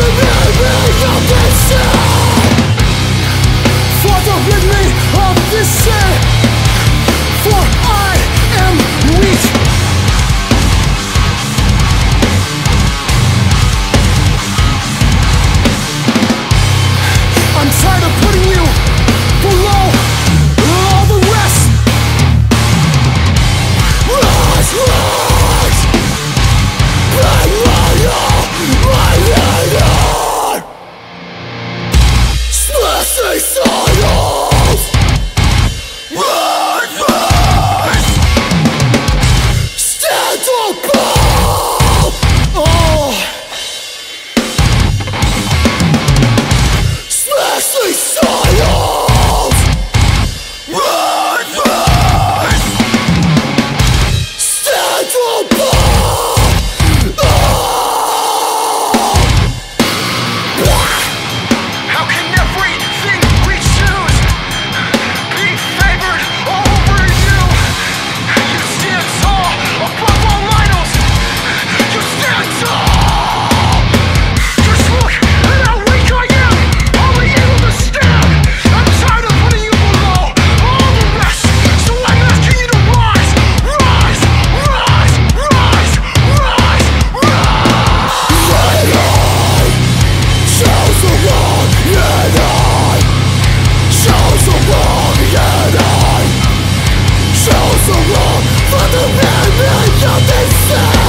Father, rid me of this so wrong? For the man behind